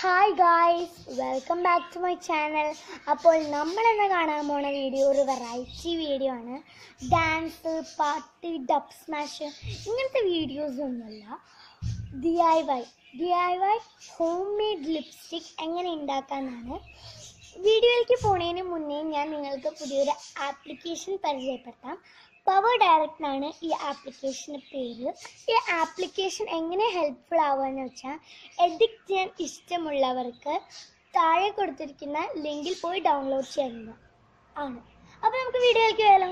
Hi guys welcome back to my channel അപ്പോൾ നമ്മളെന്ന് കാണാൻ പോണ വീഡിയോ ഒരു വെറൈറ്റി വീഡിയോ ആണ്. ഡാൻസ് പാട്ട് ഡബ് സ്മാഷ് ഇങ്ങനത്തെ വീഡിയോസ് ഒന്നുമല്ല. D I Y D I Y home made lipstick എങ്ങനെ ഉണ്ടാക്കാമെന്നാണ് വീഡിയോയിലേക്ക് പോണതിന് മുന്നേ ഞാൻ നിങ്ങൾക്ക് പുതിയൊരു ആപ്ലിക്കേഷൻ പരിചയപ്പെടുത്താം. പവർ ഡയറക്റ്റ് ആണ് ഈ ആപ്ലിക്കേഷന്റെ പേര്. ഈ ആപ്ലിക്കേഷൻ എങ്ങനെ ഹെൽപ്ഫുൾ ആവുകയെന്ന് വെച്ചാൽ എഡിറ്റ് ചെയ്യാൻ ഇഷ്ടമുള്ളവർക്ക് താഴെ കൊടുത്തിരിക്കുന്ന ലിങ്കിൽ പോയി ഡൗൺലോഡ് ചെയ്യുന്നത് ആണ്. അപ്പോൾ നമുക്ക് വീഡിയോയിലേക്ക് പോയാലോ?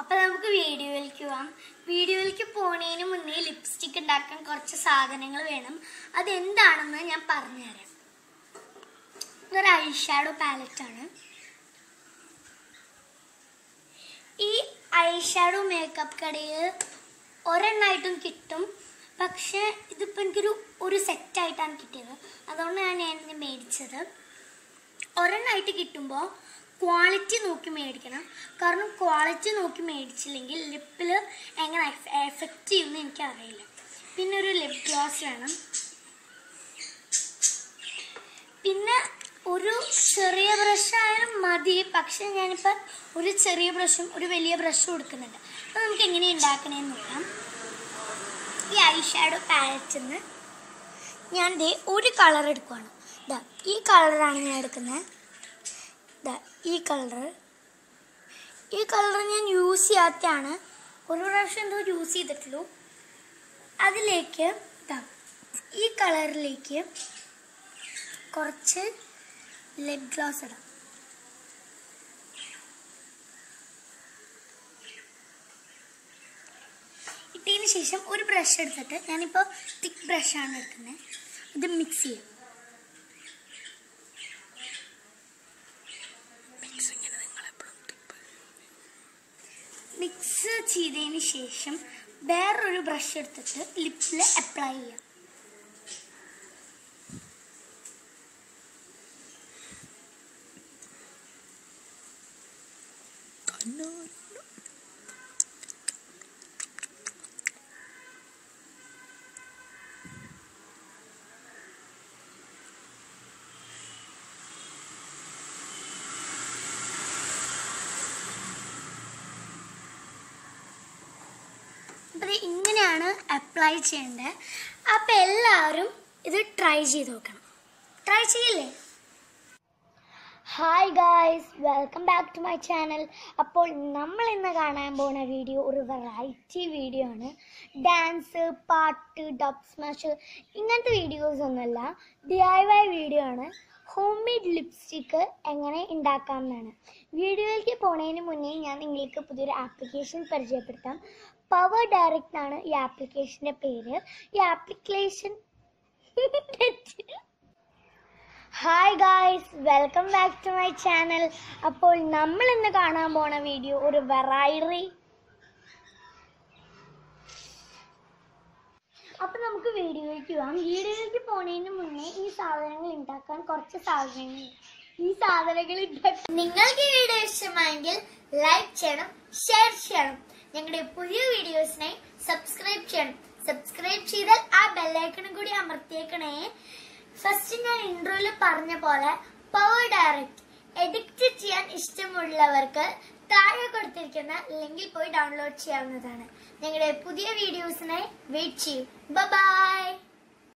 അപ്പോൾ നമുക്ക് വീഡിയോയിലേക്ക് പോവാം. വീഡിയോയിലേക്ക് പോണതിന് മുന്നേ ലിപ്സ്റ്റിക് ഉണ്ടാക്കാൻ കുറച്ച് സാധനങ്ങൾ വേണം. അതെന്താണെന്ന് ഞാൻ പറഞ്ഞുതരാം. ഇതൊരു ഐ ഷാഡോ പാലറ്റാണ് ഈ ഐ ഷാഡോ മേക്കപ്പ് കടയിൽ ഒരെണ്ണമായിട്ടും കിട്ടും. പക്ഷേ ഇതിപ്പോൾ എനിക്കൊരു ഒരു സെറ്റായിട്ടാണ് കിട്ടിയത്. അതുകൊണ്ട് ഞാൻ ഇത് മേടിച്ചത്. ഒരെണ്ണമായിട്ട് കിട്ടുമ്പോൾ ക്വാളിറ്റി നോക്കി മേടിക്കണം. കാരണം ക്വാളിറ്റി നോക്കി മേടിച്ചില്ലെങ്കിൽ ലിപ്പിൽ എങ്ങനെ എഫക്റ്റ് ചെയ്യുമെന്ന് എനിക്കറിയില്ല. പിന്നെ ഒരു ലിപ് ഗ്ലോസ് വേണം. പിന്നെ ഒരു ചെറിയ ബ്രഷ് ആയാലും മതി. പക്ഷെ ഞാനിപ്പോൾ ഒരു ചെറിയ ബ്രഷും ഒരു വലിയ ബ്രഷും കൊടുക്കുന്നുണ്ട് അപ്പോൾ നമുക്ക് എങ്ങനെ ഉണ്ടാക്കണമെന്ന് നോക്കാം. ഈ ഐ ഷാഡോ പാലറ്റിൽ നിന്ന് ഞാൻ ദേ ഒരു കളർ എടുക്കുവാണ്. ഇതാ ഈ കളറാണ് ഞാൻ എടുക്കുന്നത്. ഇതാ ഈ കളർ ഈ കളർ ഞാൻ യൂസ് ചെയ്യാത്തതാണ്. ഒരു പ്രാവശ്യം എന്തോ യൂസ് ചെയ്തിട്ടുള്ളൂ. അതിലേക്ക് ഇതാ ഈ കളറിലേക്ക് കുറച്ച് ലിപ് ഗ്ലോസ് ഇടാം. ഇട്ടതിന് ശേഷം ഒരു ബ്രഷ് എടുത്തിട്ട് ഞാനിപ്പോൾ തിക്ക് ബ്രഷാണ് എടുക്കുന്നത്. ഇത് മിക്സ് ചെയ്യാം. മിക്സ് ചെയ്തതിന് ശേഷം വേറൊരു ബ്രഷ് എടുത്തിട്ട് ലിപ്സിൽ അപ്ലൈ ചെയ്യാം. അപ്പോൾ ഇത് ഇങ്ങനെയാണ് അപ്ലൈ ചെയ്യേണ്ടത്. അപ്പോൾ എല്ലാവരും ഇത് ട്രൈ ചെയ്ത് നോക്കണം. ട്രൈ ചെയ്യില്ലേ? Hi guys welcome back to my channel അപ്പോൾ നമ്മൾ ഇന്ന് കാണാൻ പോകുന്ന വീഡിയോ ഒരു വെറൈറ്റി വീഡിയോ ആണ്. ഡാൻസ് പാട്ട് ഡബ് സ്മാഷ് ഇങ്ങനത്തെ വീഡിയോസ് ഒന്നുമല്ല. ഡി ഐ വൈ വീഡിയോ ആണ്. ഹോം മെയ്ഡ് ലിപ്സ്റ്റിക്ക് എങ്ങനെ ഉണ്ടാക്കാമെന്നാണ്. വീഡിയോയിലേക്ക് പോണതിന് മുന്നേ ഞാൻ നിങ്ങൾക്ക് പുതിയൊരു ആപ്ലിക്കേഷൻ പരിചയപ്പെടുത്താം. പവർ ഡയറക്റ്റ് ആണ് ഈ ആപ്ലിക്കേഷന്റെ പേര്. ഈ application hi guys welcome back to my channel അപ്പോൾ നമ്മൾ ഇന്ന് കാണാൻ പോണ വീഡിയോ ഒരു വെറൈറ്റി അപ്പൊ നമുക്ക് വീഡിയോയിലേക്ക് പോവാം. വീഡിയോയിലേക്ക് പോണതിന് മുന്നേ ഈ സാധനങ്ങൾ ഉണ്ടാക്കാൻ കുറച്ച് സാധനങ്ങൾ ഈ സാധനങ്ങൾ നിങ്ങൾക്ക് ഈ വീഡിയോ ഇഷ്ടമായെങ്കിൽ ലൈക്ക് ചെയ്യണം ഷെയർ ചെയ്യണം. ഞങ്ങളുടെ പുതിയ വീഡിയോസിനായി സബ്സ്ക്രൈബ് ചെയ്യണം. സബ്സ്ക്രൈബ് ചെയ്താൽ ആ ബെല്ലൈക്കണും കൂടി അമർത്തിയേക്കണേ. ഫസ്റ്റ് ഞാൻ ഇൻട്രോയിൽ പറഞ്ഞ പോലെ പവർ ഡയറക്റ്റ് എഡിക്റ്റ് ചെയ്യാൻ ഇഷ്ടമുള്ളവർക്ക് താഴെ കൊടുത്തിരിക്കുന്ന ലിങ്കിൽ പോയി ഡൗൺലോഡ് ചെയ്യാവുന്നതാണ്. ഞങ്ങളുടെ പുതിയ വീഡിയോസിനായി വെയിറ്റ് ചെയ്യും. ബൈ